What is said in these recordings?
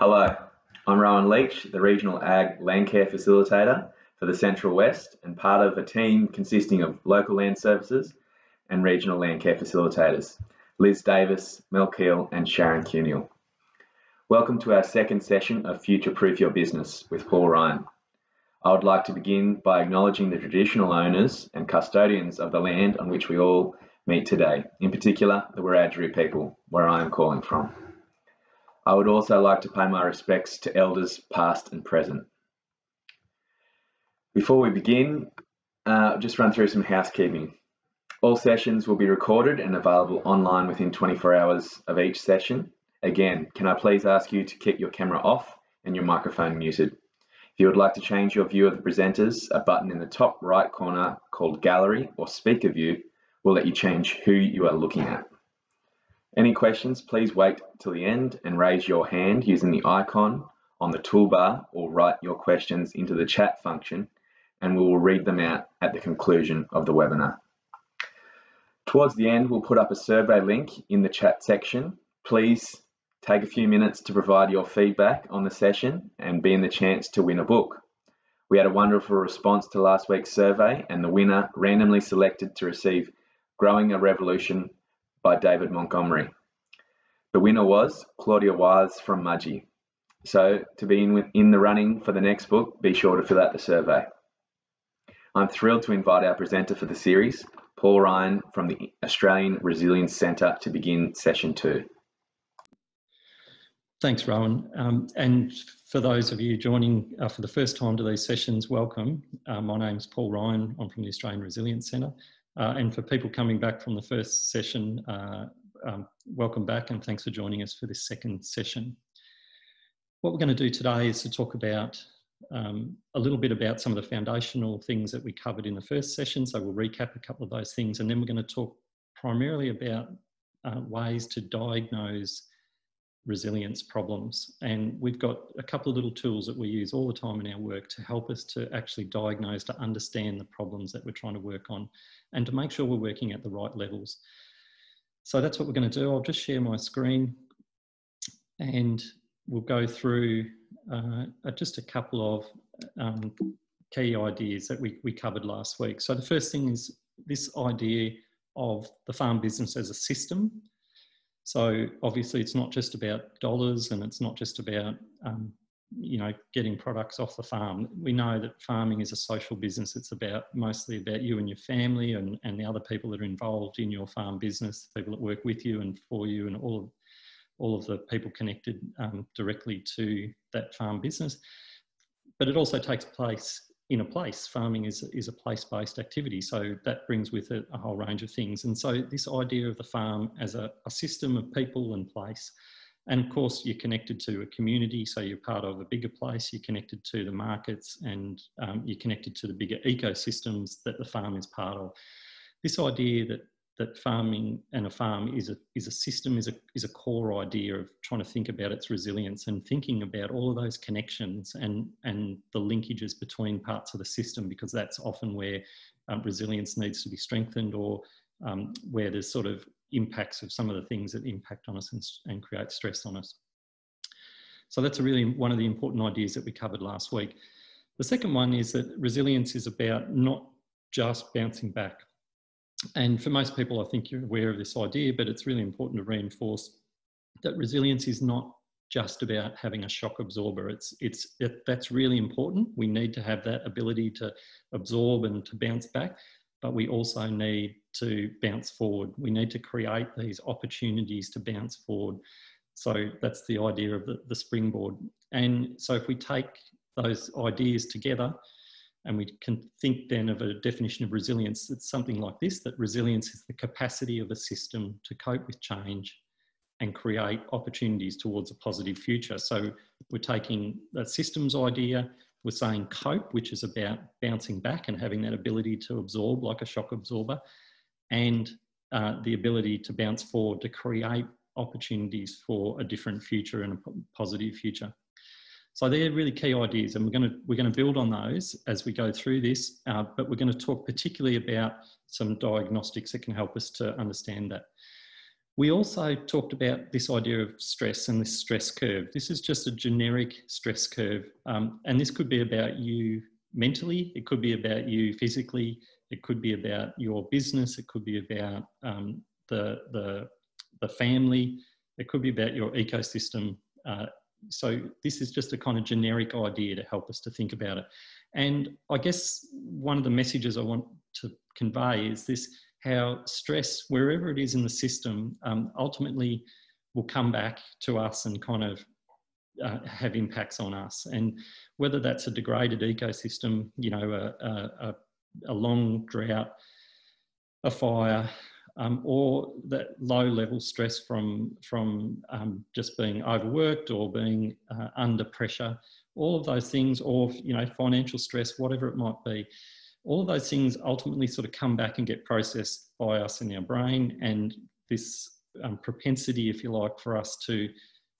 Hello, I'm Rowan Leach, the Regional Ag Landcare Facilitator for the Central West and part of a team consisting of local land services and regional landcare facilitators, Liz Davis, Mel Keel and Sharon Cuniel. Welcome to our second session of Future Proof Your Business with Paul Ryan. I would like to begin by acknowledging the traditional owners and custodians of the land on which we all meet today, in particular the Wiradjuri people, where I am calling from. I would also like to pay my respects to elders past and present. Before we begin, uh, just run through some housekeeping. All sessions will be recorded and available online within 24 hours of each session. Again, can I please ask you to keep your camera off and your microphone muted. If you would like to change your view of the presenters, a button in the top right corner called Gallery or Speaker View will let you change who you are looking at. Any questions, please wait till the end and raise your hand using the icon on the toolbar or write your questions into the chat function and we will read them out at the conclusion of the webinar. Towards the end, we'll put up a survey link in the chat section. Please take a few minutes to provide your feedback on the session and be in the chance to win a book. We had a wonderful response to last week's survey and the winner randomly selected to receive Growing a Revolution by David Montgomery. The winner was Claudia Wise from Mudgee. So to be in, in the running for the next book, be sure to fill out the survey. I'm thrilled to invite our presenter for the series, Paul Ryan from the Australian Resilience Centre to begin session two. Thanks, Rowan. Um, and for those of you joining uh, for the first time to these sessions, welcome. Uh, my name's Paul Ryan. I'm from the Australian Resilience Centre. Uh, and for people coming back from the first session, uh, um, welcome back and thanks for joining us for this second session. What we're going to do today is to talk about um, a little bit about some of the foundational things that we covered in the first session. So we'll recap a couple of those things and then we're going to talk primarily about uh, ways to diagnose resilience problems. And we've got a couple of little tools that we use all the time in our work to help us to actually diagnose, to understand the problems that we're trying to work on and to make sure we're working at the right levels. So that's what we're going to do. I'll just share my screen and we'll go through uh, just a couple of um, key ideas that we, we covered last week. So the first thing is this idea of the farm business as a system. So obviously it's not just about dollars and it's not just about um, you know getting products off the farm. We know that farming is a social business. It's about mostly about you and your family and, and the other people that are involved in your farm business the people that work with you and for you and all of all of the people connected um, directly to that farm business. But it also takes place in a place farming is, is a place-based activity so that brings with it a whole range of things and so this idea of the farm as a, a system of people and place and of course, you're connected to a community, so you're part of a bigger place, you're connected to the markets, and um, you're connected to the bigger ecosystems that the farm is part of. This idea that that farming and a farm is a, is a system, is a, is a core idea of trying to think about its resilience and thinking about all of those connections and, and the linkages between parts of the system, because that's often where um, resilience needs to be strengthened or um, where there's sort of impacts of some of the things that impact on us and, and create stress on us. So that's a really one of the important ideas that we covered last week. The second one is that resilience is about not just bouncing back. And for most people, I think you're aware of this idea, but it's really important to reinforce that resilience is not just about having a shock absorber. It's, it's, it, that's really important. We need to have that ability to absorb and to bounce back, but we also need to bounce forward. We need to create these opportunities to bounce forward. So that's the idea of the, the springboard. And so if we take those ideas together and we can think then of a definition of resilience, it's something like this, that resilience is the capacity of a system to cope with change and create opportunities towards a positive future. So we're taking that systems idea, we're saying cope, which is about bouncing back and having that ability to absorb like a shock absorber and uh, the ability to bounce forward to create opportunities for a different future and a positive future. So they're really key ideas, and we're going to we're going to build on those as we go through this. Uh, but we're going to talk particularly about some diagnostics that can help us to understand that. We also talked about this idea of stress and this stress curve. This is just a generic stress curve, um, and this could be about you mentally, it could be about you physically, it could be about your business, it could be about um, the, the, the family, it could be about your ecosystem. Uh, so this is just a kind of generic idea to help us to think about it. And I guess one of the messages I want to convey is this how stress, wherever it is in the system, um, ultimately will come back to us and kind of uh, have impacts on us. And whether that's a degraded ecosystem, you know, a, a, a long drought, a fire, um, or that low level stress from, from um, just being overworked or being uh, under pressure, all of those things, or, you know, financial stress, whatever it might be all of those things ultimately sort of come back and get processed by us in our brain and this um, propensity if you like for us to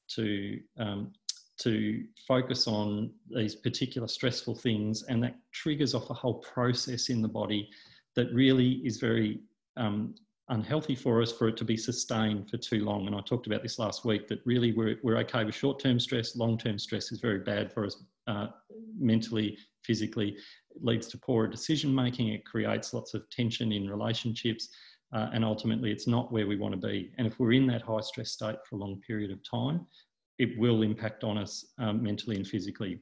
to um, to focus on these particular stressful things and that triggers off a whole process in the body that really is very um, unhealthy for us for it to be sustained for too long. And I talked about this last week that really we're, we're okay with short term stress, long term stress is very bad for us uh, mentally, physically. It leads to poorer decision making, it creates lots of tension in relationships, uh, and ultimately it's not where we want to be. And if we're in that high stress state for a long period of time, it will impact on us um, mentally and physically.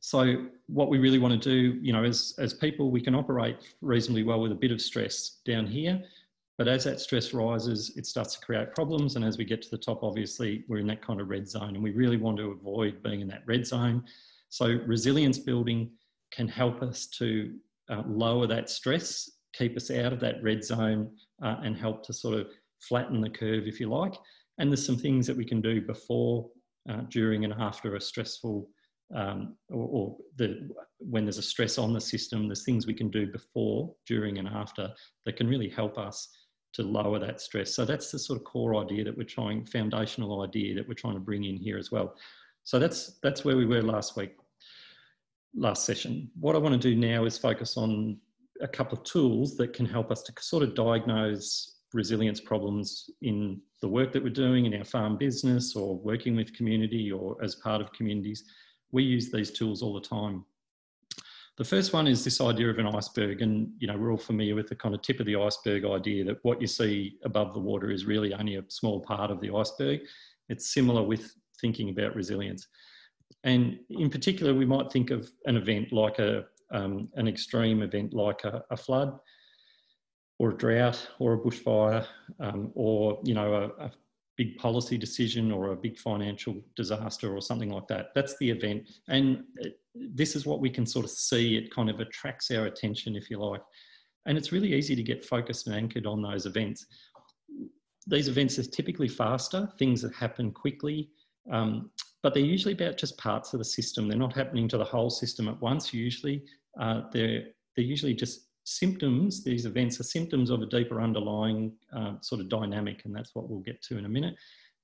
So what we really want to do, you know, as, as people, we can operate reasonably well with a bit of stress down here, but as that stress rises, it starts to create problems. And as we get to the top, obviously, we're in that kind of red zone and we really want to avoid being in that red zone. So resilience building can help us to uh, lower that stress, keep us out of that red zone uh, and help to sort of flatten the curve, if you like. And there's some things that we can do before, uh, during and after a stressful um, or, or the, when there's a stress on the system, there's things we can do before, during, and after that can really help us to lower that stress. So that's the sort of core idea that we're trying, foundational idea that we're trying to bring in here as well. So that's that's where we were last week, last session. What I want to do now is focus on a couple of tools that can help us to sort of diagnose resilience problems in the work that we're doing in our farm business or working with community or as part of communities we use these tools all the time. The first one is this idea of an iceberg, and you know we're all familiar with the kind of tip of the iceberg idea that what you see above the water is really only a small part of the iceberg. It's similar with thinking about resilience, and in particular, we might think of an event like a um, an extreme event like a, a, flood, or a drought, or a bushfire, um, or you know a, a big policy decision or a big financial disaster or something like that. That's the event. And this is what we can sort of see. It kind of attracts our attention, if you like. And it's really easy to get focused and anchored on those events. These events are typically faster, things that happen quickly, um, but they're usually about just parts of the system. They're not happening to the whole system at once, usually. Uh, they're, they're usually just symptoms, these events are symptoms of a deeper underlying uh, sort of dynamic, and that's what we'll get to in a minute.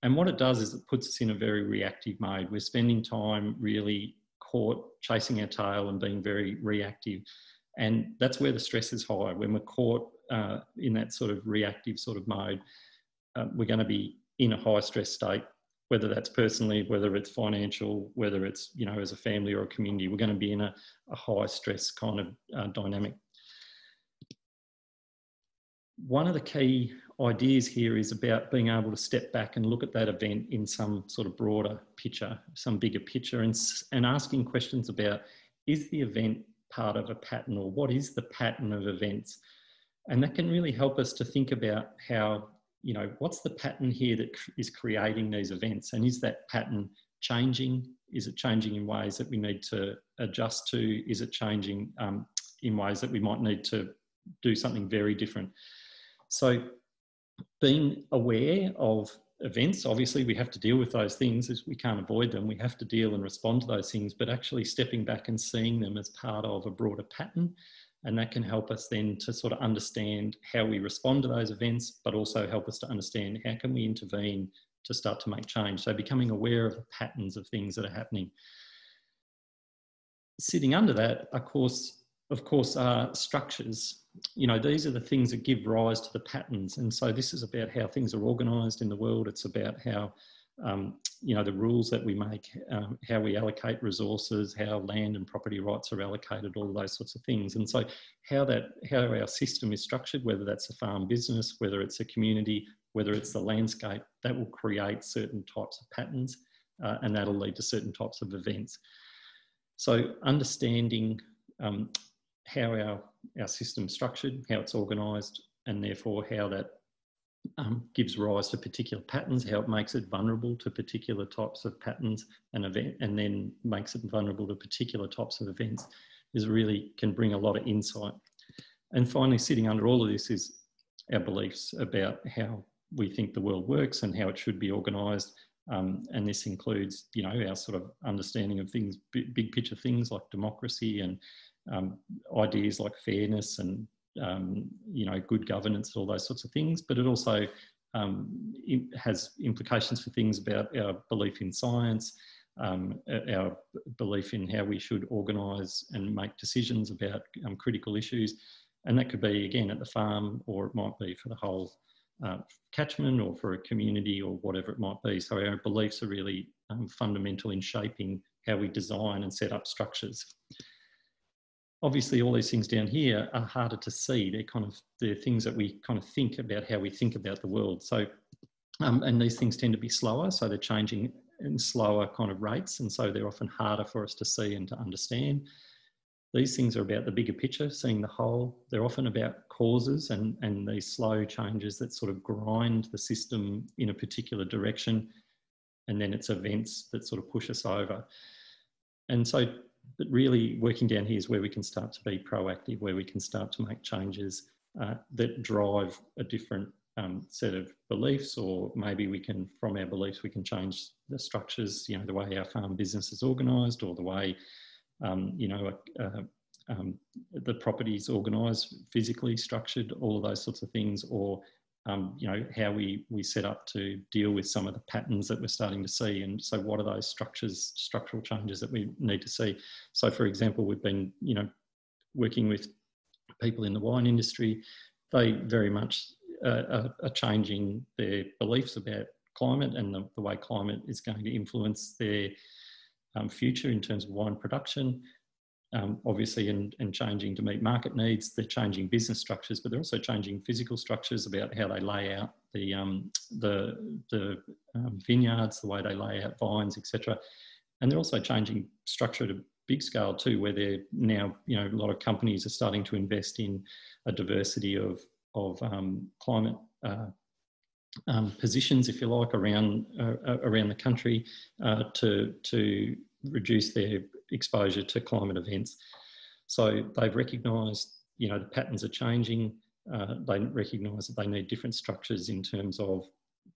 And what it does is it puts us in a very reactive mode. We're spending time really caught chasing our tail and being very reactive. And that's where the stress is high. When we're caught uh, in that sort of reactive sort of mode, uh, we're going to be in a high stress state, whether that's personally, whether it's financial, whether it's, you know, as a family or a community, we're going to be in a, a high stress kind of uh, dynamic one of the key ideas here is about being able to step back and look at that event in some sort of broader picture, some bigger picture, and, and asking questions about is the event part of a pattern or what is the pattern of events? And that can really help us to think about how, you know, what's the pattern here that is creating these events? And is that pattern changing? Is it changing in ways that we need to adjust to? Is it changing um, in ways that we might need to do something very different? So being aware of events, obviously we have to deal with those things as we can't avoid them. We have to deal and respond to those things, but actually stepping back and seeing them as part of a broader pattern. And that can help us then to sort of understand how we respond to those events, but also help us to understand how can we intervene to start to make change. So becoming aware of the patterns of things that are happening. Sitting under that, of course, of course, are structures. You know, these are the things that give rise to the patterns. And so this is about how things are organised in the world. It's about how, um, you know, the rules that we make, um, how we allocate resources, how land and property rights are allocated, all those sorts of things. And so how that, how our system is structured, whether that's a farm business, whether it's a community, whether it's the landscape, that will create certain types of patterns uh, and that'll lead to certain types of events. So understanding um, how our, our system's structured, how it's organised, and therefore how that um, gives rise to particular patterns, how it makes it vulnerable to particular types of patterns and event, and then makes it vulnerable to particular types of events, is really can bring a lot of insight. And finally, sitting under all of this is our beliefs about how we think the world works and how it should be organised. Um, and this includes, you know, our sort of understanding of things, big picture things like democracy and um, ideas like fairness and um, you know good governance, all those sorts of things. But it also um, has implications for things about our belief in science, um, our belief in how we should organise and make decisions about um, critical issues, and that could be again at the farm, or it might be for the whole uh, catchment, or for a community, or whatever it might be. So our beliefs are really um, fundamental in shaping how we design and set up structures obviously all these things down here are harder to see. They're kind of the things that we kind of think about how we think about the world. So, um, and these things tend to be slower, so they're changing in slower kind of rates, and so they're often harder for us to see and to understand. These things are about the bigger picture, seeing the whole. They're often about causes and, and these slow changes that sort of grind the system in a particular direction. And then it's events that sort of push us over. And so but really working down here is where we can start to be proactive, where we can start to make changes uh, that drive a different um, set of beliefs, or maybe we can, from our beliefs, we can change the structures, you know, the way our farm business is organised, or the way, um, you know, uh, um, the property is organised, physically structured, all of those sorts of things, or um, you know, how we, we set up to deal with some of the patterns that we're starting to see. And so what are those structures, structural changes that we need to see? So for example, we've been, you know, working with people in the wine industry. They very much uh, are, changing their beliefs about climate and the, the, way climate is going to influence their um, future in terms of wine production um, obviously and, and changing to meet market needs. They're changing business structures, but they're also changing physical structures about how they lay out the, um, the, the um, vineyards, the way they lay out vines, etc. And they're also changing structure to big scale too, where they're now, you know, a lot of companies are starting to invest in a diversity of, of um, climate uh, um, positions, if you like, around uh, around the country uh, to to reduce their exposure to climate events. So they've recognised, you know, the patterns are changing. Uh, they recognise that they need different structures in terms of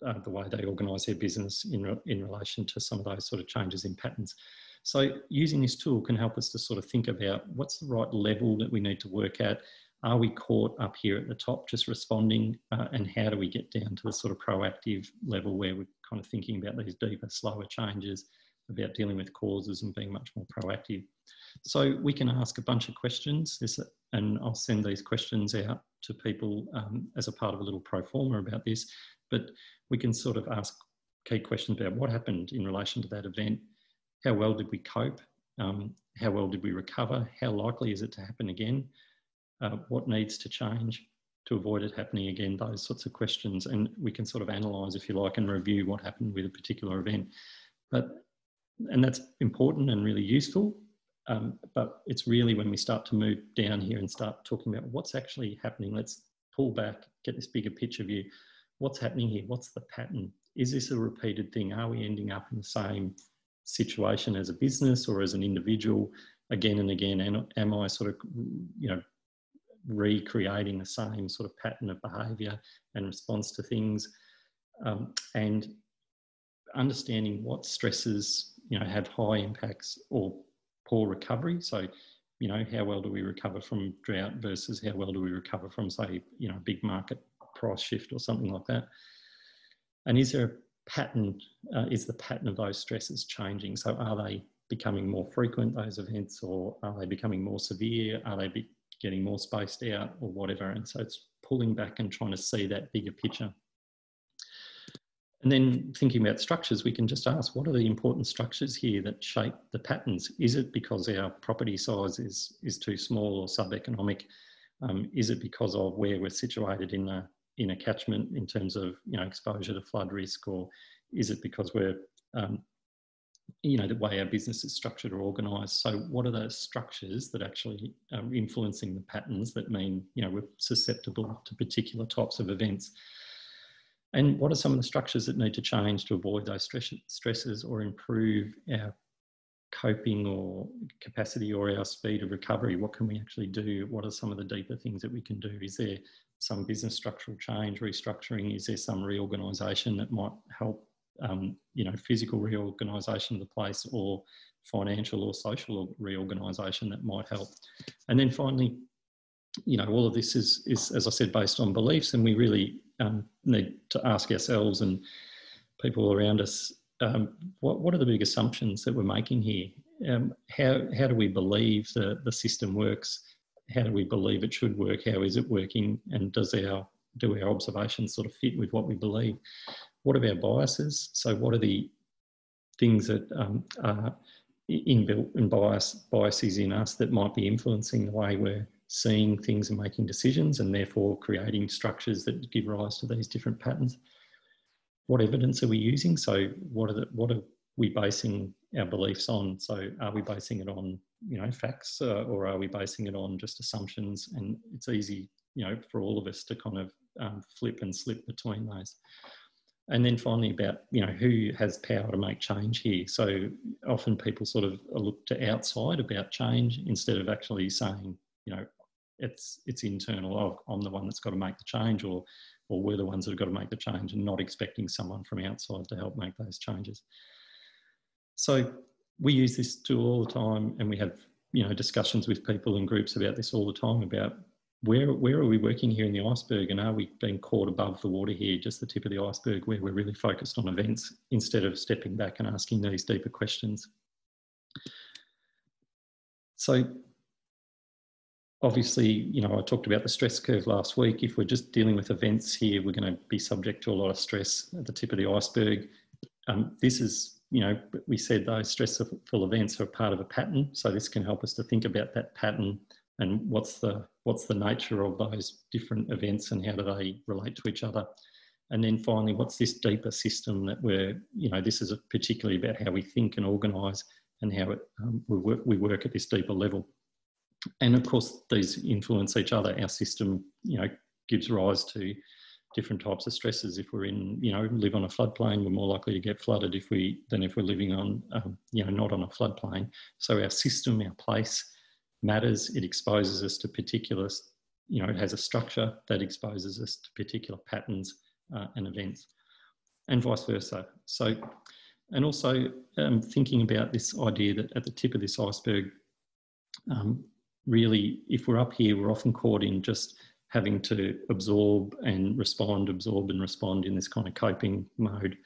uh, the way they organise their business in, re in relation to some of those sort of changes in patterns. So using this tool can help us to sort of think about what's the right level that we need to work at. Are we caught up here at the top just responding uh, and how do we get down to the sort of proactive level where we're kind of thinking about these deeper, slower changes about dealing with causes and being much more proactive. So we can ask a bunch of questions. And I'll send these questions out to people um, as a part of a little pro forma about this, but we can sort of ask key questions about what happened in relation to that event, how well did we cope, um, how well did we recover, how likely is it to happen again, uh, what needs to change to avoid it happening again, those sorts of questions. And we can sort of analyse, if you like, and review what happened with a particular event. But and that's important and really useful. Um, but it's really when we start to move down here and start talking about what's actually happening. Let's pull back, get this bigger picture view. What's happening here? What's the pattern? Is this a repeated thing? Are we ending up in the same situation as a business or as an individual again and again? And am I sort of, you know, recreating the same sort of pattern of behaviour and response to things? Um, and understanding what stresses you know, have high impacts or poor recovery. So, you know, how well do we recover from drought versus how well do we recover from, say, you know, big market price shift or something like that? And is there a pattern? Uh, is the pattern of those stresses changing? So, are they becoming more frequent, those events, or are they becoming more severe? Are they be getting more spaced out or whatever? And so it's pulling back and trying to see that bigger picture. And then thinking about structures, we can just ask what are the important structures here that shape the patterns? Is it because our property size is, is too small or sub-economic? Um, is it because of where we're situated in a, in a catchment in terms of you know, exposure to flood risk? Or is it because we're, um, you know, the way our business is structured or organised? So what are those structures that actually are influencing the patterns that mean, you know, we're susceptible to particular types of events? And what are some of the structures that need to change to avoid those stress, stresses or improve our coping or capacity or our speed of recovery? What can we actually do? What are some of the deeper things that we can do? Is there some business structural change, restructuring? Is there some reorganisation that might help, um, you know, physical reorganisation of the place or financial or social reorganisation that might help? And then finally, you know, all of this is, is, as I said, based on beliefs, and we really um, need to ask ourselves and people around us um, what, what are the big assumptions that we're making here? Um, how, how do we believe the, the system works? How do we believe it should work? How is it working? And does our, do our observations sort of fit with what we believe? What are our biases? So what are the things that um, are inbuilt and bias, biases in us that might be influencing the way we're seeing things and making decisions and therefore creating structures that give rise to these different patterns. What evidence are we using? So what are, the, what are we basing our beliefs on? So are we basing it on, you know, facts uh, or are we basing it on just assumptions? And it's easy, you know, for all of us to kind of um, flip and slip between those. And then finally about, you know, who has power to make change here? So often people sort of look to outside about change instead of actually saying, you know, it's it's internal. Oh, I'm the one that's got to make the change, or or we're the ones that have got to make the change, and not expecting someone from outside to help make those changes. So we use this tool all the time, and we have you know discussions with people and groups about this all the time about where where are we working here in the iceberg, and are we being caught above the water here, just the tip of the iceberg, where we're really focused on events instead of stepping back and asking these deeper questions. So obviously, you know, I talked about the stress curve last week. If we're just dealing with events here, we're going to be subject to a lot of stress at the tip of the iceberg. Um, this is, you know, we said those stressful events are part of a pattern. So this can help us to think about that pattern and what's the what's the nature of those different events and how do they relate to each other. And then finally, what's this deeper system that we're, you know, this is particularly about how we think and organise and how it, um, we, work, we work at this deeper level and of course these influence each other. Our system you know gives rise to different types of stresses. If we're in you know live on a floodplain we're more likely to get flooded if we than if we're living on um, you know not on a floodplain. So our system our place matters. It exposes us to particular you know it has a structure that exposes us to particular patterns uh, and events and vice versa. So and also um, thinking about this idea that at the tip of this iceberg um, really, if we're up here, we're often caught in just having to absorb and respond, absorb and respond in this kind of coping mode.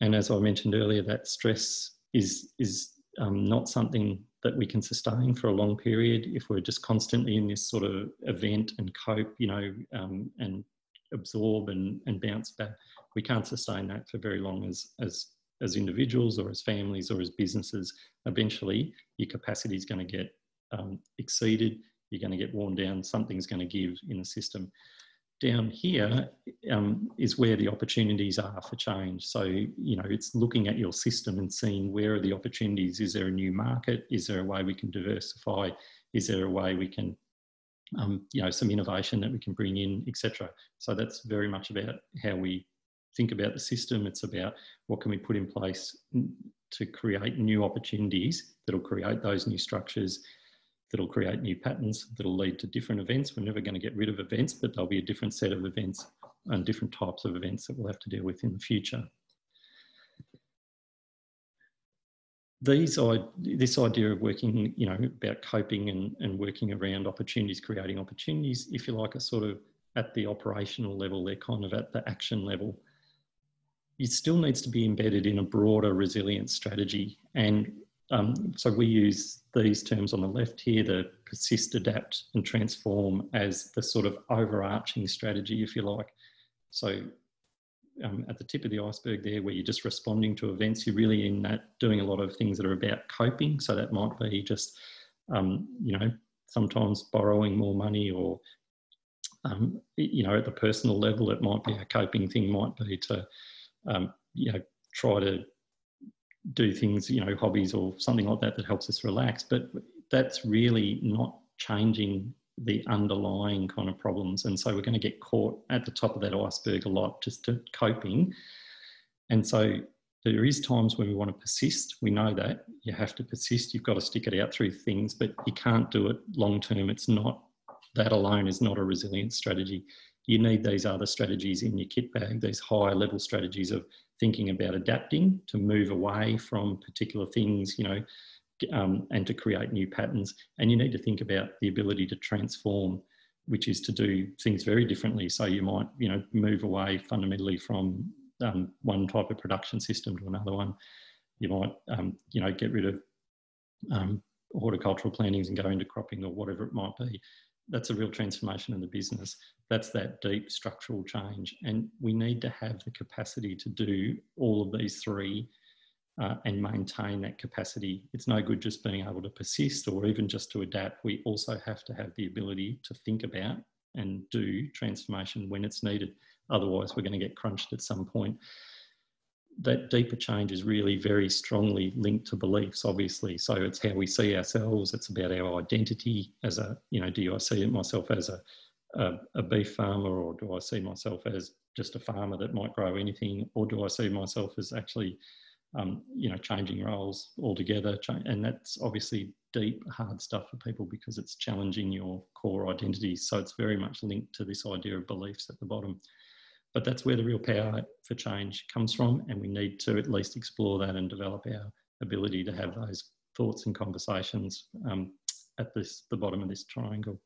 And as I mentioned earlier, that stress is, is um, not something that we can sustain for a long period if we're just constantly in this sort of event and cope, you know, um, and absorb and, and bounce back. We can't sustain that for very long as, as, as individuals or as families or as businesses. Eventually, your capacity is going to get um, exceeded, you're going to get worn down, something's going to give in the system. Down here um, is where the opportunities are for change. So, you know, it's looking at your system and seeing where are the opportunities. Is there a new market? Is there a way we can diversify? Is there a way we can, um, you know, some innovation that we can bring in, etc. So that's very much about how we think about the system. It's about what can we put in place to create new opportunities that'll create those new structures that'll create new patterns that'll lead to different events. We're never going to get rid of events, but there'll be a different set of events and different types of events that we'll have to deal with in the future. These, this idea of working, you know, about coping and, and working around opportunities, creating opportunities, if you like, are sort of at the operational level, they're kind of at the action level. It still needs to be embedded in a broader resilience strategy. And um, so we use these terms on the left here, the persist, adapt and transform as the sort of overarching strategy, if you like. So um, at the tip of the iceberg there where you're just responding to events, you're really in that doing a lot of things that are about coping. So that might be just, um, you know, sometimes borrowing more money or, um, you know, at the personal level, it might be a coping thing might be to, um, you know, try to do things, you know, hobbies or something like that that helps us relax. But that's really not changing the underlying kind of problems. And so we're going to get caught at the top of that iceberg a lot just to coping. And so there is times when we want to persist. We know that you have to persist. You've got to stick it out through things, but you can't do it long term. It's not that alone is not a resilience strategy. You need these other strategies in your kit bag, these higher level strategies of thinking about adapting to move away from particular things, you know, um, and to create new patterns. And you need to think about the ability to transform, which is to do things very differently. So you might, you know, move away fundamentally from um, one type of production system to another one. You might, um, you know, get rid of um, horticultural plantings and go into cropping or whatever it might be. That's a real transformation in the business. That's that deep structural change. And we need to have the capacity to do all of these three uh, and maintain that capacity. It's no good just being able to persist or even just to adapt. We also have to have the ability to think about and do transformation when it's needed. Otherwise, we're going to get crunched at some point. That deeper change is really very strongly linked to beliefs, obviously. So it's how we see ourselves. It's about our identity as a, you know, do I see myself as a, a, a beef farmer or do I see myself as just a farmer that might grow anything or do I see myself as actually um, you know, changing roles altogether. And that's obviously deep, hard stuff for people because it's challenging your core identity. So it's very much linked to this idea of beliefs at the bottom. But that's where the real power for change comes from. And we need to at least explore that and develop our ability to have those thoughts and conversations um, at this, the bottom of this triangle.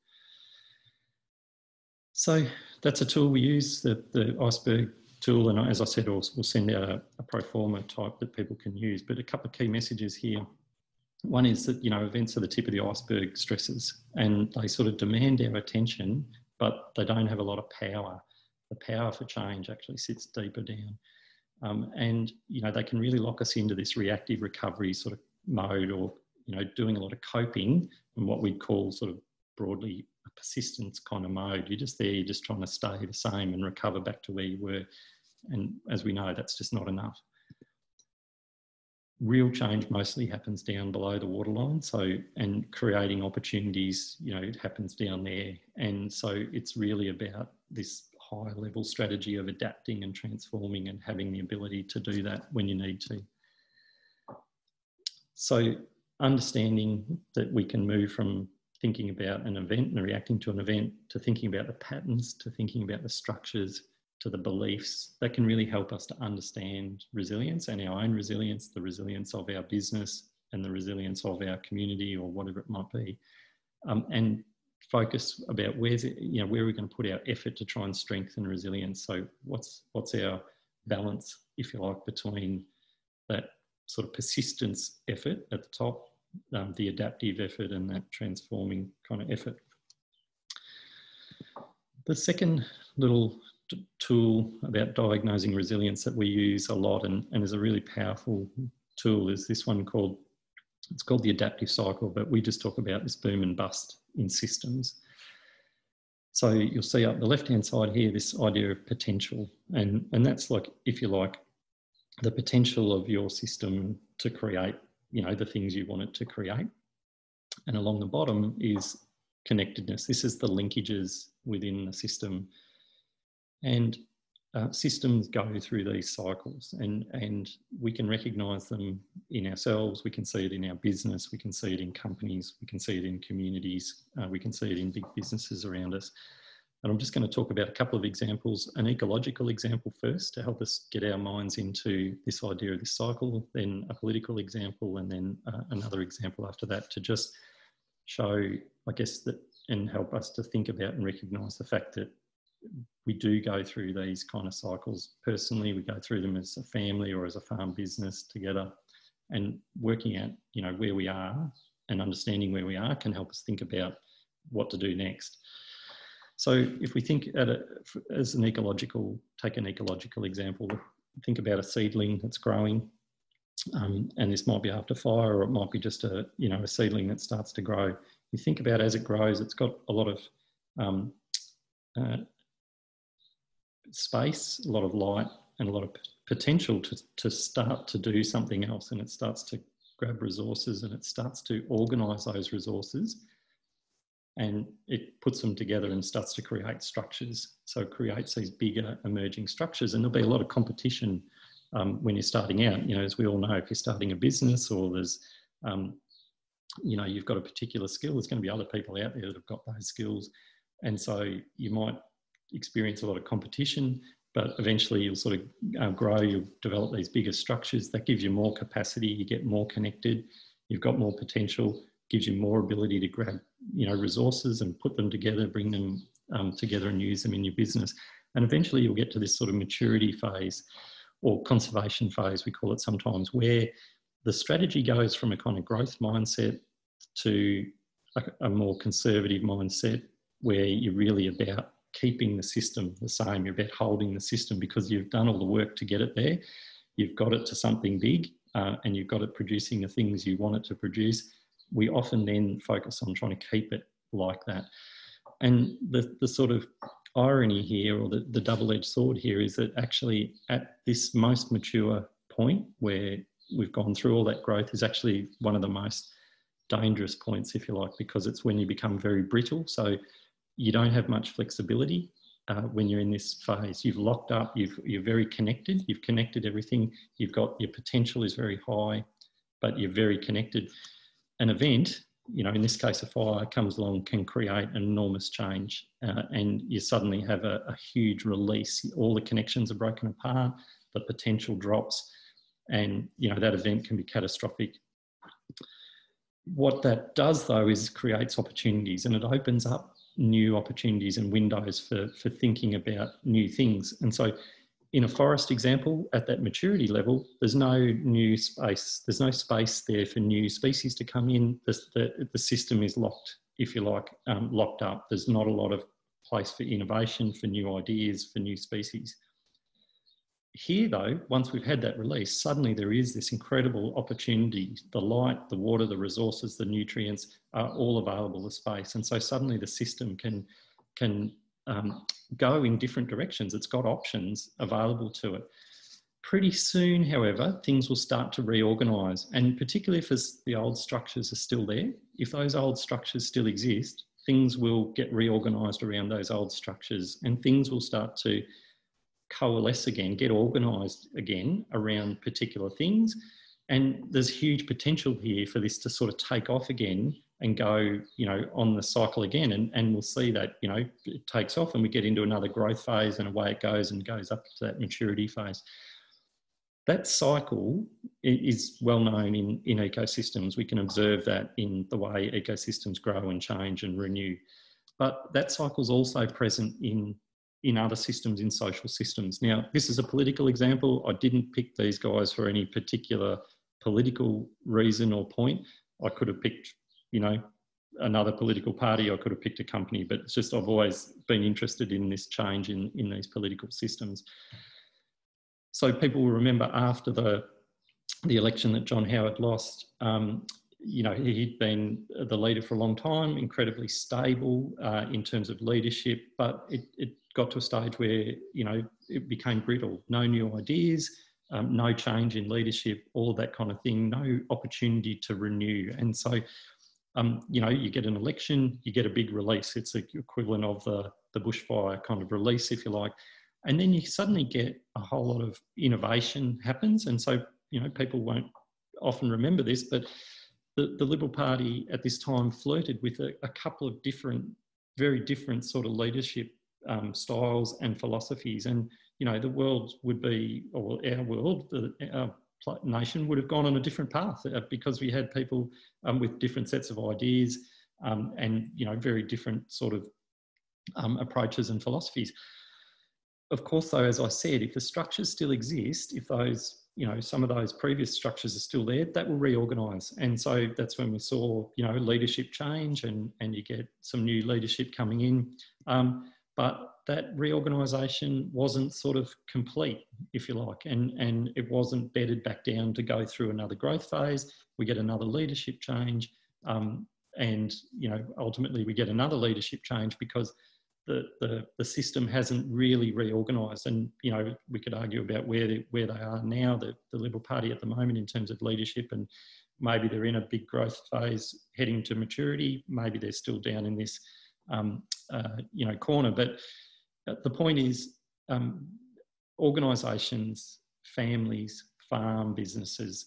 So that's a tool we use, the, the iceberg tool. And as I said, we'll, we'll send out a, a pro forma type that people can use. But a couple of key messages here. One is that, you know, events are the tip of the iceberg stresses and they sort of demand our attention, but they don't have a lot of power. The power for change actually sits deeper down. Um, and, you know, they can really lock us into this reactive recovery sort of mode or, you know, doing a lot of coping and what we'd call sort of broadly a persistence kind of mode. You're just there, you're just trying to stay the same and recover back to where you were. And as we know, that's just not enough. Real change mostly happens down below the waterline. So, and creating opportunities, you know, it happens down there. And so it's really about this high level strategy of adapting and transforming and having the ability to do that when you need to. So understanding that we can move from thinking about an event and reacting to an event to thinking about the patterns to thinking about the structures to the beliefs that can really help us to understand resilience and our own resilience, the resilience of our business and the resilience of our community or whatever it might be. Um, and focus about where's it, you know, where we're going to put our effort to try and strengthen resilience. So what's what's our balance, if you like, between that sort of persistence effort at the top, um, the adaptive effort and that transforming kind of effort. The second little tool about diagnosing resilience that we use a lot and, and is a really powerful tool is this one called, it's called the adaptive cycle, but we just talk about this boom and bust in systems. So you'll see up the left-hand side here, this idea of potential. And, and that's like, if you like, the potential of your system to create, you know, the things you want it to create. And along the bottom is connectedness. This is the linkages within the system and uh, systems go through these cycles and, and we can recognize them in ourselves, we can see it in our business, we can see it in companies, we can see it in communities, uh, we can see it in big businesses around us. And I'm just going to talk about a couple of examples, an ecological example first to help us get our minds into this idea of this cycle, then a political example, and then uh, another example after that to just show, I guess, that and help us to think about and recognize the fact that we do go through these kind of cycles personally. We go through them as a family or as a farm business together. and working out, you know, where we are and understanding where we are can help us think about what to do next. So if we think at a, as an ecological, take an ecological example, think about a seedling that's growing, um, and this might be after fire, or it might be just a you know a seedling that starts to grow. You think about as it grows, it's got a lot of um, uh, space, a lot of light, and a lot of potential to, to start to do something else, and it starts to grab resources and it starts to organise those resources and it puts them together and starts to create structures. So it creates these bigger emerging structures, and there'll be a lot of competition um, when you're starting out. You know, as we all know, if you're starting a business or there's, um, you know, you've got a particular skill, there's going to be other people out there that have got those skills, and so you might experience a lot of competition. But eventually, you'll sort of uh, grow. You'll develop these bigger structures that gives you more capacity. You get more connected. You've got more potential gives you more ability to grab you know resources and put them together bring them um, together and use them in your business and eventually you'll get to this sort of maturity phase or conservation phase we call it sometimes where the strategy goes from a kind of growth mindset to a, a more conservative mindset where you're really about keeping the system the same you're about holding the system because you've done all the work to get it there you've got it to something big uh, and you've got it producing the things you want it to produce we often then focus on trying to keep it like that. And the, the sort of irony here, or the, the double edged sword here, is that actually at this most mature point where we've gone through all that growth is actually one of the most dangerous points, if you like, because it's when you become very brittle. So you don't have much flexibility uh, when you're in this phase. You've locked up, you've, you're very connected, you've connected everything, you've got your potential is very high, but you're very connected an event, you know, in this case, a fire comes along can create enormous change, uh, and you suddenly have a, a, huge release. All the connections are broken apart, the potential drops, and you know that event can be catastrophic. What that does, though, is creates opportunities, and it opens up new opportunities and windows for for thinking about new things. And so, in a forest example, at that maturity level, there's no new space. There's no space there for new species to come in. The, the, the system is locked, if you like, um, locked up. There's not a lot of place for innovation, for new ideas, for new species. Here, though, once we've had that release, suddenly there is this incredible opportunity. The light, the water, the resources, the nutrients are all available as space. And so suddenly the system can, can um, go in different directions. It's got options available to it. Pretty soon, however, things will start to reorganise, and particularly if the old structures are still there, if those old structures still exist, things will get reorganised around those old structures and things will start to coalesce again, get organised again around particular things. And there's huge potential here for this to sort of take off again and go, you know, on the cycle again. And, and we'll see that, you know, it takes off and we get into another growth phase and away it goes and goes up to that maturity phase. That cycle is well known in, in ecosystems. We can observe that in the way ecosystems grow and change and renew. But that cycle is also present in, in other systems, in social systems. Now, this is a political example. I didn't pick these guys for any particular political reason or point. I could have picked you know, another political party. I could have picked a company, but it's just I've always been interested in this change in, in these political systems. So people will remember after the the election that John Howard lost, um, you know, he'd been the leader for a long time, incredibly stable uh, in terms of leadership, but it, it got to a stage where, you know, it became brittle. No new ideas, um, no change in leadership, all that kind of thing, no opportunity to renew. And so um, you know, you get an election, you get a big release. It's the equivalent of the, the bushfire kind of release, if you like. And then you suddenly get a whole lot of innovation happens. And so, you know, people won't often remember this, but the, the Liberal Party at this time flirted with a, a couple of different, very different sort of leadership um, styles and philosophies. And, you know, the world would be, or our world, the, our nation would have gone on a different path uh, because we had people um, with different sets of ideas um, and you know very different sort of um, approaches and philosophies. Of course, though, as I said, if the structures still exist, if those you know some of those previous structures are still there that will reorganize and so that's when we saw you know leadership change and and you get some new leadership coming in um, but that reorganisation wasn't sort of complete, if you like, and, and it wasn't bedded back down to go through another growth phase. We get another leadership change, um, and you know ultimately we get another leadership change because the, the, the system hasn't really reorganised. And you know we could argue about where they, where they are now, the, the Liberal Party at the moment in terms of leadership, and maybe they're in a big growth phase heading to maturity. Maybe they're still down in this um, uh, you know corner, but uh, the point is, um, organisations, families, farm businesses,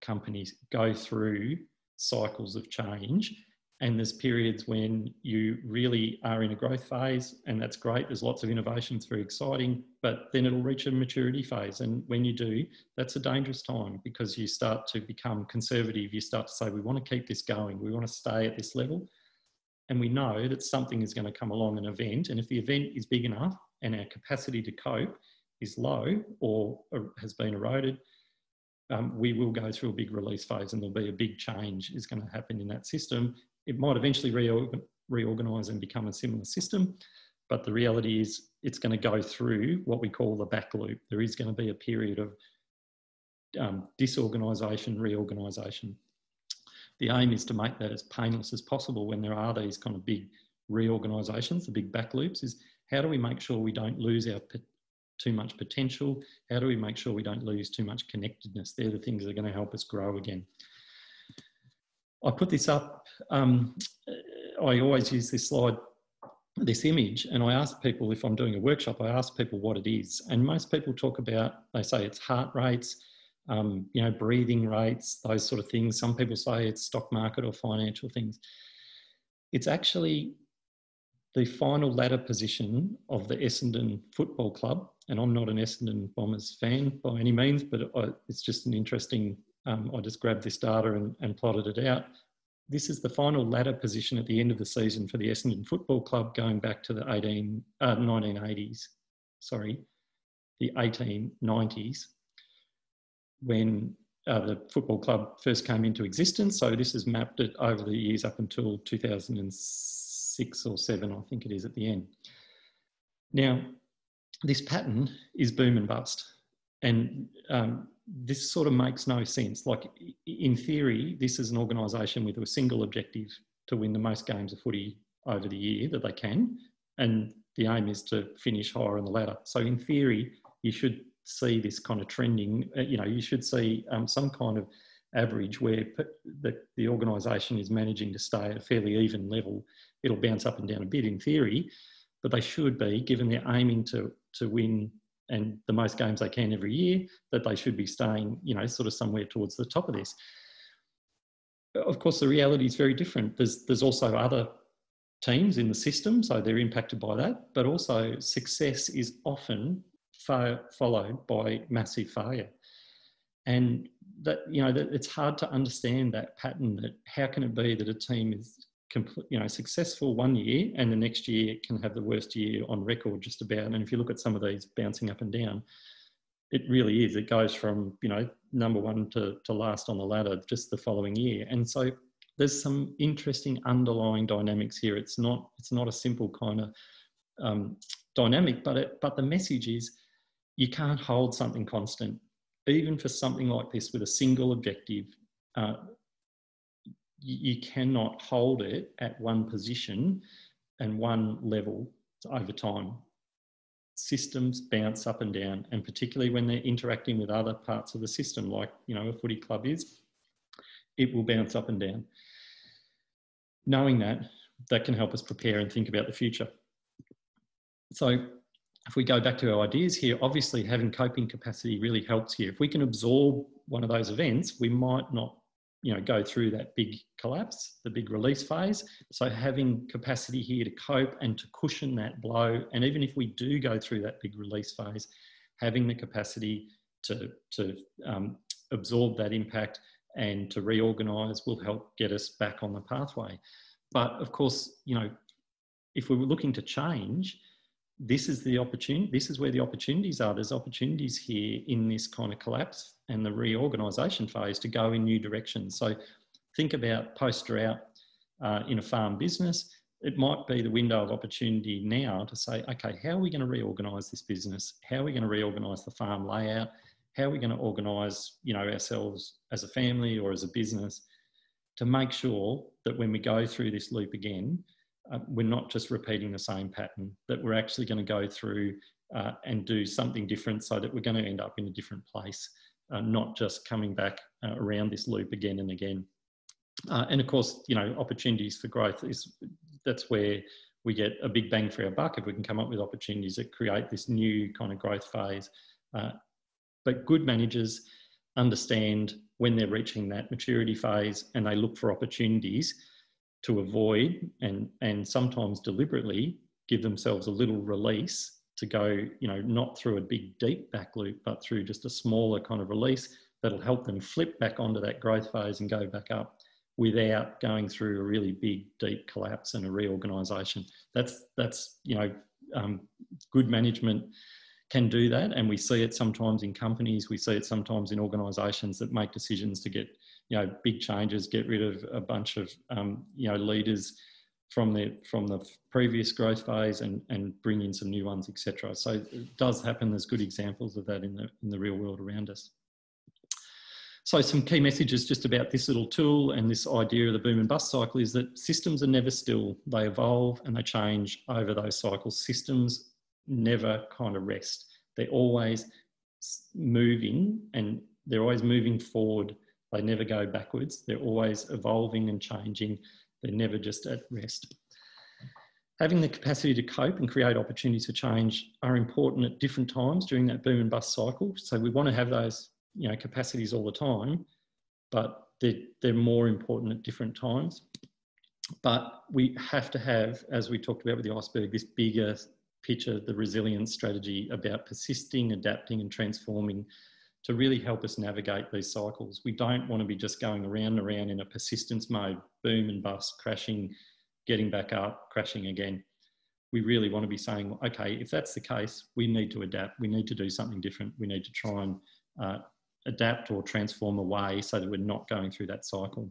companies go through cycles of change. And there's periods when you really are in a growth phase, and that's great. There's lots of innovation, it's very exciting, but then it'll reach a maturity phase. And when you do, that's a dangerous time because you start to become conservative. You start to say, we want to keep this going, we want to stay at this level and we know that something is going to come along an event and if the event is big enough and our capacity to cope is low or has been eroded um, we will go through a big release phase and there'll be a big change is going to happen in that system. It might eventually reorg reorganize and become a similar system but the reality is it's going to go through what we call the back loop. There is going to be a period of um, disorganisation reorganisation the aim is to make that as painless as possible when there are these kind of big reorganisations, the big back loops, is how do we make sure we don't lose our too much potential? How do we make sure we don't lose too much connectedness? They're the things that are going to help us grow again. I put this up, um, I always use this slide, this image, and I ask people if I'm doing a workshop, I ask people what it is. And most people talk about, they say it's heart rates, um, you know, breathing rates, those sort of things. Some people say it's stock market or financial things. It's actually the final ladder position of the Essendon Football Club. And I'm not an Essendon Bombers fan by any means, but it's just an interesting, um, I just grabbed this data and, and plotted it out. This is the final ladder position at the end of the season for the Essendon Football Club going back to the 18, uh, 1980s, sorry, the 1890s when uh, the football club first came into existence. So this is mapped it over the years up until 2006 or seven, I think it is at the end. Now, this pattern is boom and bust. And um, this sort of makes no sense. Like in theory, this is an organisation with a single objective to win the most games of footy over the year that they can. And the aim is to finish higher on the ladder. So in theory, you should see this kind of trending. Uh, you know, you should see um, some kind of average where the, the organisation is managing to stay at a fairly even level. It'll bounce up and down a bit in theory, but they should be, given they're aiming to, to win and the most games they can every year, that they should be staying, you know, sort of somewhere towards the top of this. Of course, the reality is very different. There's, there's also other teams in the system, so they're impacted by that, but also success is often followed by massive failure. And that, you know, that it's hard to understand that pattern that how can it be that a team is complete, you know, successful one year and the next year can have the worst year on record just about. And if you look at some of these bouncing up and down, it really is. It goes from, you know, number one to, to last on the ladder just the following year. And so there's some interesting underlying dynamics here. It's not, it's not a simple kind of um, dynamic, but it, but the message is you can't hold something constant. Even for something like this with a single objective, uh, you, cannot hold it at one position and one level over time. Systems bounce up and down, and particularly when they're interacting with other parts of the system, like you know a footy club is, it will bounce up and down. Knowing that, that can help us prepare and think about the future. So if we go back to our ideas here, obviously having coping capacity really helps here. If we can absorb one of those events, we might not you know, go through that big collapse, the big release phase. So having capacity here to cope and to cushion that blow, and even if we do go through that big release phase, having the capacity to, to um, absorb that impact and to reorganize will help get us back on the pathway. But of course, you know, if we were looking to change, this is the opportunity, this is where the opportunities are. There's opportunities here in this kind of collapse and the reorganisation phase to go in new directions. So think about post drought uh, in a farm business. It might be the window of opportunity now to say, okay, how are we going to reorganise this business? How are we going to reorganise the farm layout? How are we going to organise, you know, ourselves as a family or as a business to make sure that when we go through this loop again, uh, we're not just repeating the same pattern, that we're actually going to go through uh, and do something different so that we're going to end up in a different place, uh, not just coming back uh, around this loop again and again. Uh, and of course, you know, opportunities for growth is that's where we get a big bang for our buck if we can come up with opportunities that create this new kind of growth phase. Uh, but good managers understand when they're reaching that maturity phase and they look for opportunities to avoid and, and sometimes deliberately give themselves a little release to go, you know, not through a big deep back loop, but through just a smaller kind of release that'll help them flip back onto that growth phase and go back up without going through a really big deep collapse and a reorganization. That's, that's you know, um, good management can do that. And we see it sometimes in companies, we see it sometimes in organizations that make decisions to get you know big changes, get rid of a bunch of um, you know leaders from the from the previous growth phase and and bring in some new ones, etc. So it does happen. There's good examples of that in the in the real world around us. So some key messages just about this little tool and this idea of the boom and bust cycle is that systems are never still. They evolve and they change over those cycles. Systems never kind of rest. They're always moving and they're always moving forward they never go backwards. They're always evolving and changing. They're never just at rest. Having the capacity to cope and create opportunities for change are important at different times during that boom and bust cycle. So we want to have those you know, capacities all the time, but they're, they're more important at different times. But we have to have, as we talked about with the iceberg, this bigger picture, the resilience strategy about persisting, adapting and transforming to really help us navigate these cycles. We don't want to be just going around and around in a persistence mode, boom and bust, crashing, getting back up, crashing again. We really want to be saying, okay, if that's the case, we need to adapt. We need to do something different. We need to try and uh, adapt or transform away so that we're not going through that cycle.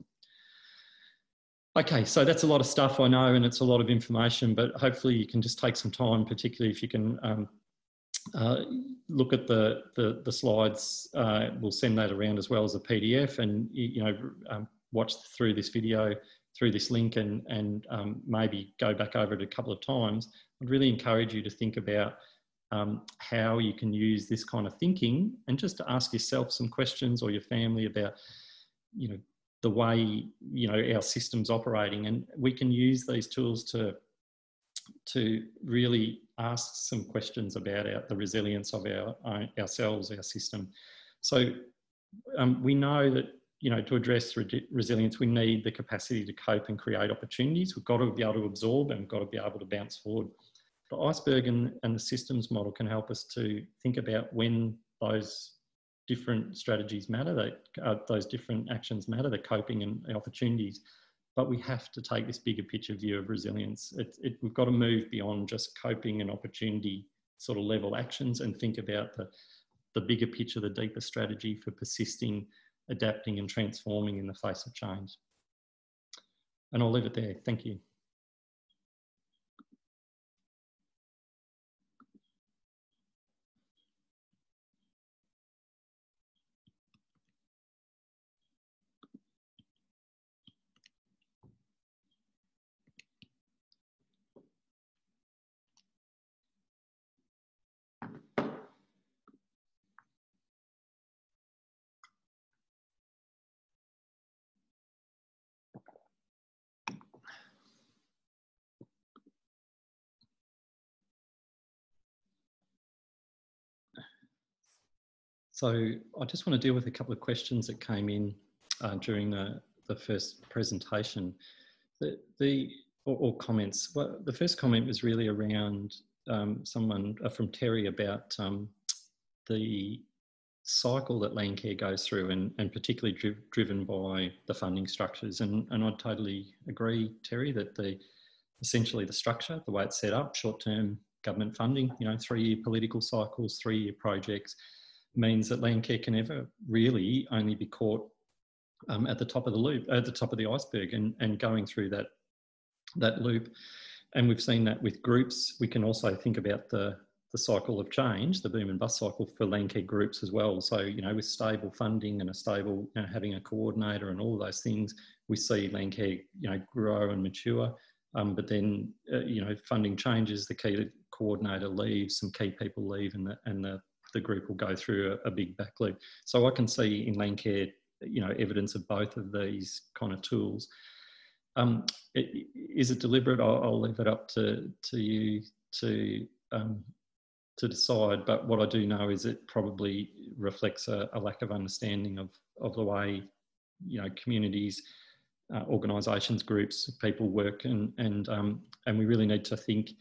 Okay, so that's a lot of stuff I know, and it's a lot of information, but hopefully you can just take some time, particularly if you can um, uh, look at the, the, the slides. Uh, we'll send that around as well as a PDF and, you know, um, watch through this video through this link and, and um, maybe go back over it a couple of times. I'd really encourage you to think about um, how you can use this kind of thinking and just to ask yourself some questions or your family about, you know, the way, you know, our system's operating. And we can use these tools to, to really ask some questions about our, the resilience of our, uh, ourselves, our system. So um, we know that you know to address re resilience, we need the capacity to cope and create opportunities. We've got to be able to absorb and we've got to be able to bounce forward. The iceberg and, and the systems model can help us to think about when those different strategies matter, that uh, those different actions matter, the coping and the opportunities but we have to take this bigger picture view of resilience. It, it, we've got to move beyond just coping and opportunity sort of level actions and think about the, the bigger picture, the deeper strategy for persisting, adapting and transforming in the face of change. And I'll leave it there. Thank you. So I just want to deal with a couple of questions that came in uh, during the, the first presentation. The, the or, or, comments. Well, the first comment was really around um, someone uh, from Terry about um, the cycle that Landcare goes through and, and particularly dri driven by the funding structures. And, and I totally agree, Terry, that the essentially the structure, the way it's set up, short-term government funding, you know, three-year political cycles, three-year projects, means that Landcare can ever really only be caught um, at the top of the loop, at the top of the iceberg, and, and going through that that loop. And we've seen that with groups. We can also think about the the cycle of change, the boom and bust cycle for Landcare groups as well. So, you know, with stable funding and a stable, you know, having a coordinator and all those things, we see Landcare, you know, grow and mature. Um, but then, uh, you know, funding changes, the key coordinator leaves, some key people leave, and the, and the, the group will go through a, a big back loop. So I can see in Landcare, you know, evidence of both of these kind of tools. Um, it, is it deliberate? I'll, I'll, leave it up to, to you to um, to decide. But what I do know is it probably reflects a, a lack of understanding of, of the way, you know, communities, uh, organisations, groups, people work, and and um, and we really need to think.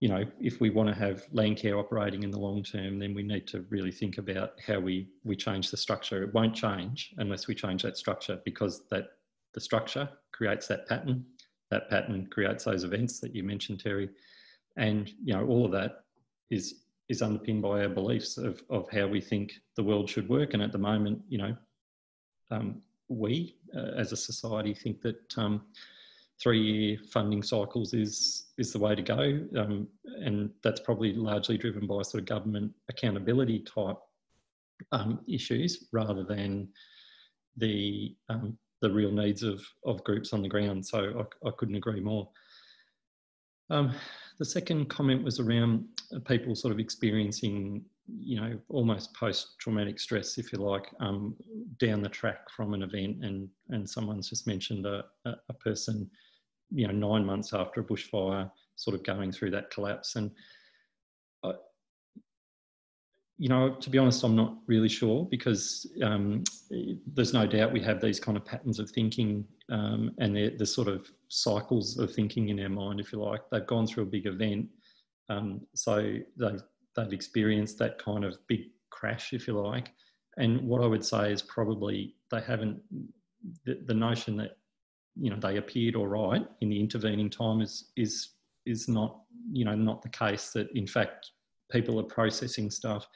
You know, if we want to have Landcare operating in the long term, then we need to really think about how we we change the structure. It won't change unless we change that structure because that the structure creates that pattern. That pattern creates those events that you mentioned, Terry, and you know all of that is is underpinned by our beliefs of, of how we think the world should work. And at the moment, you know, um, we uh, as a society think that um, three-year funding cycles is is the way to go, um, and that's probably largely driven by sort of government accountability type um, issues rather than the um, the real needs of of groups on the ground. So I, I couldn't agree more. Um, the second comment was around people sort of experiencing, you know, almost post-traumatic stress, if you like, um, down the track from an event. And, and someone's just mentioned a, a person, you know, nine months after a bushfire, sort of going through that collapse. And you know, to be honest, I'm not really sure because um, there's no doubt we have these kind of patterns of thinking um, and the sort of cycles of thinking in our mind, if you like. They've gone through a big event, um, so they've, they've experienced that kind of big crash, if you like. And what I would say is probably they haven't, the, the notion that, you know, they appeared all right in the intervening time is, is, is not, you know, not the case that in fact people are processing stuff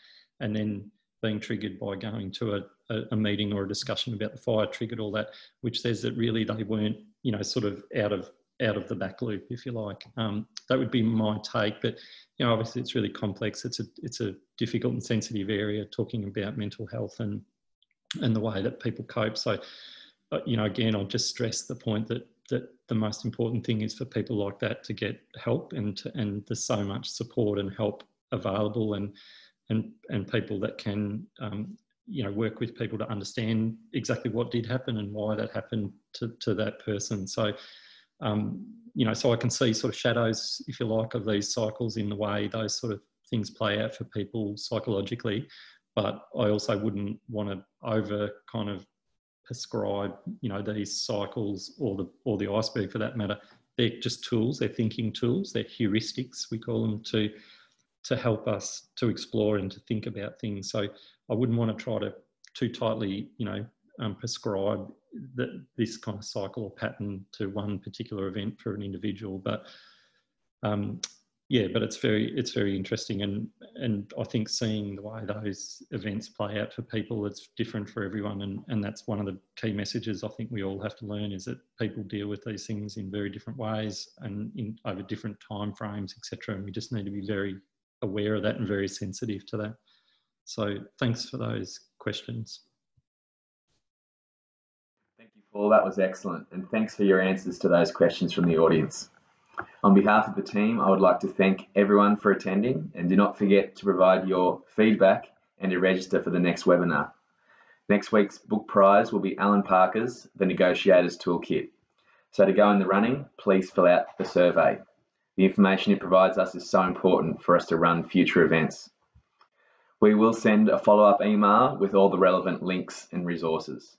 and then being triggered by going to a, a, a, meeting or a discussion about the fire triggered all that, which says that really they weren't, you know, sort of out of out of the back loop, if you like. Um, that would be my take, but you know, obviously it's really complex. It's a it's a difficult and sensitive area talking about mental health and and the way that people cope. So, uh, you know, again, I'll just stress the point that that the most important thing is for people like that to get help and to, and there's so much support and help available and and and people that can um, you know work with people to understand exactly what did happen and why that happened to, to that person. So um, you know so i can see sort of shadows if you like of these cycles in the way those sort of things play out for people psychologically. But i also wouldn't want to over kind of prescribe you know these cycles or the or the iceberg for that matter. They're just tools they're thinking tools they're heuristics we call them to to help us to explore and to think about things. So I wouldn't want to try to too tightly, you know, um, prescribe that this kind of cycle or pattern to one particular event for an individual. But um, yeah, but it's very it's very interesting, and and I think seeing the way those events play out for people, it's different for everyone, and and that's one of the key messages I think we all have to learn is that people deal with these things in very different ways and in over different time frames, etc. And we just need to be very aware of that and very sensitive to that. So thanks for those questions. Thank you, Paul. That was excellent. And thanks for your answers to those questions from the audience. On behalf of the team, I would like to thank everyone for attending and do not forget to provide your feedback and to register for the next webinar. Next week's book prize will be Alan Parker's The Negotiator's Toolkit. So to go in the running, please fill out the survey. The information it provides us is so important for us to run future events. We will send a follow-up email with all the relevant links and resources.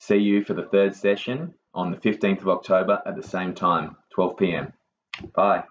See you for the third session on the 15th of October at the same time, 12 p.m. Bye.